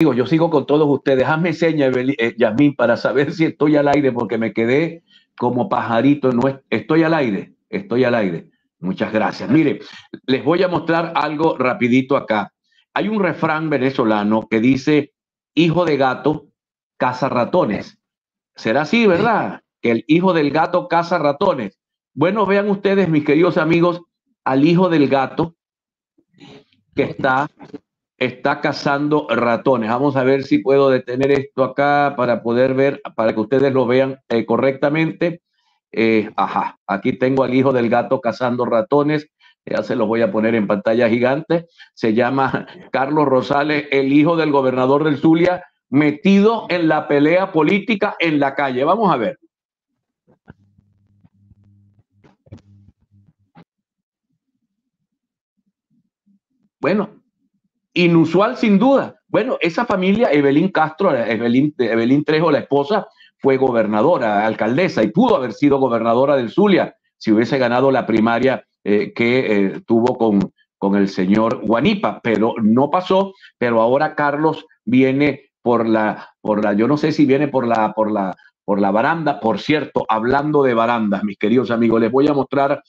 yo sigo con todos ustedes. Hazme señas, eh, Yasmín, para saber si estoy al aire, porque me quedé como pajarito. No estoy al aire, estoy al aire. Muchas gracias. Mire, les voy a mostrar algo rapidito acá. Hay un refrán venezolano que dice, hijo de gato, caza ratones. ¿Será así, verdad? Que el hijo del gato caza ratones. Bueno, vean ustedes, mis queridos amigos, al hijo del gato que está está cazando ratones. Vamos a ver si puedo detener esto acá para poder ver, para que ustedes lo vean eh, correctamente. Eh, ajá, aquí tengo al hijo del gato cazando ratones. Ya se los voy a poner en pantalla gigante. Se llama Carlos Rosales, el hijo del gobernador del Zulia, metido en la pelea política en la calle. Vamos a ver. Bueno, inusual sin duda. Bueno, esa familia, Evelyn Castro, Evelyn, Evelyn Trejo, la esposa, fue gobernadora, alcaldesa y pudo haber sido gobernadora del Zulia si hubiese ganado la primaria eh, que eh, tuvo con, con el señor Guanipa, pero no pasó, pero ahora Carlos viene por la, por la, yo no sé si viene por la, por la, por la baranda, por cierto, hablando de barandas, mis queridos amigos, les voy a mostrar